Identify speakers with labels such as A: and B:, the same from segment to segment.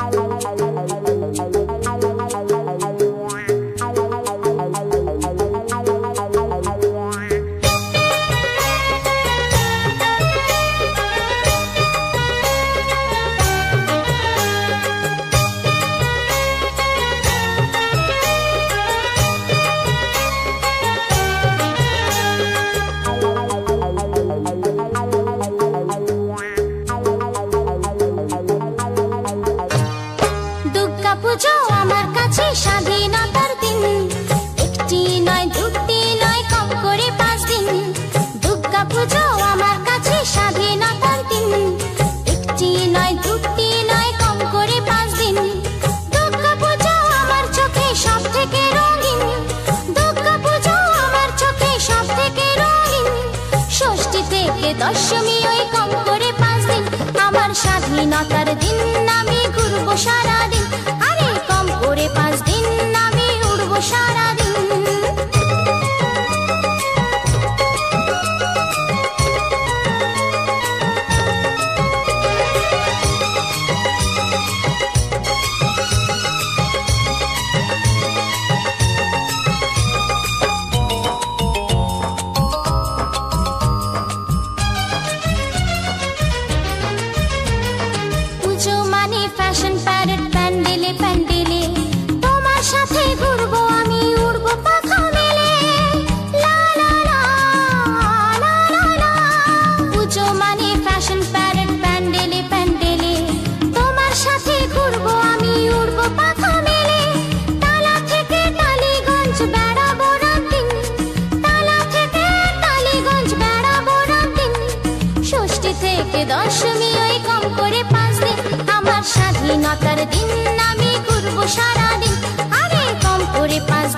A: Thank you. Dashami ওই কম করে পাঁচ দিন। আমার স্বাধীনতার দিন আমি ঘুরবো সারা থেকে দশমী ওই কম করে পাঁচ দিন। আমার স্বাধীনতার দিন আমি ঘুরবো সারাদিন। আরে কম করে পাঁচ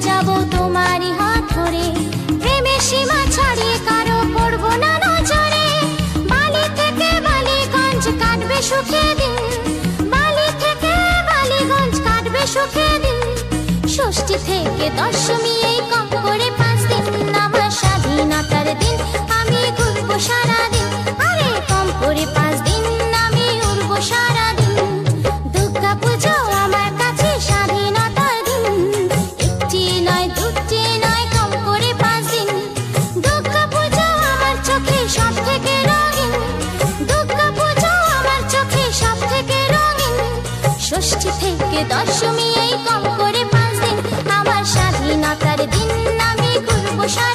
A: যাব তোমারই হাত ধরে। প্রেমের সীমা ছাড়িয়ে কারও পড়ব না নজরে। বালি থেকে বালিগঞ্জ কাটবে সুখে দিন। বালি থেকে বালিগঞ্জ কাটবে সুখে দিন। ষষ্ঠী থেকে দশমী থেকে দশমী এই কম করে পাঁচ দিন। আমার স্বাধীনতার দিন আমি ঘুরবো সারা